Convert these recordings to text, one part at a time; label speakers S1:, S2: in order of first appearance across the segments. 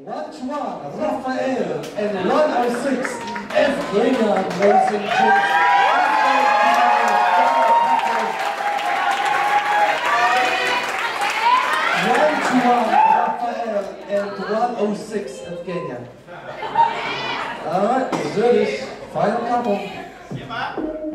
S1: Watch one, and 106, F. Bringer, Mason Johnson. and 106 Evgenia. Alright, final couple.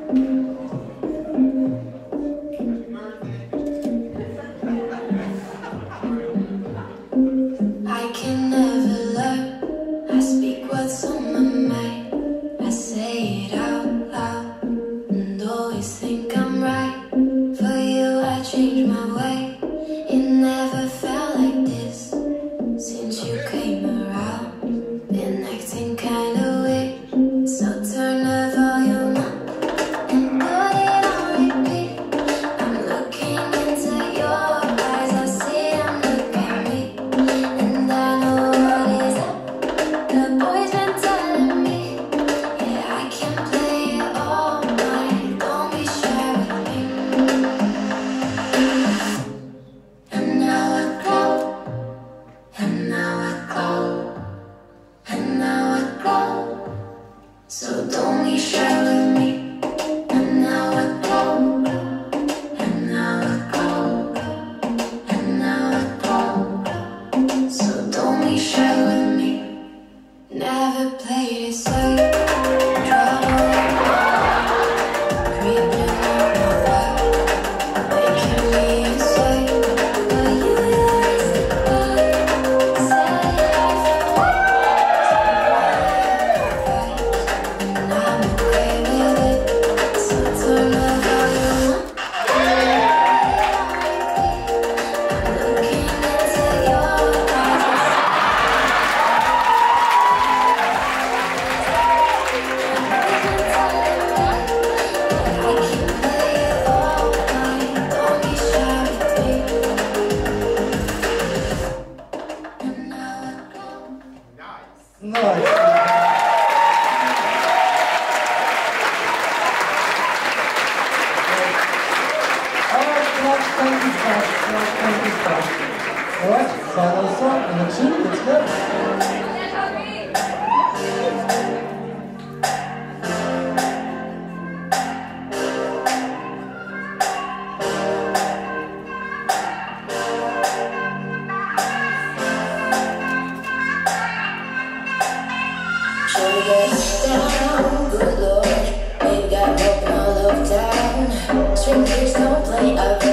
S2: my way. don't be shy
S1: funky stuff, fresh funky stuff. All right, two, let's go.
S2: Down, good lord, we've got broken all of town. Strangers don't play.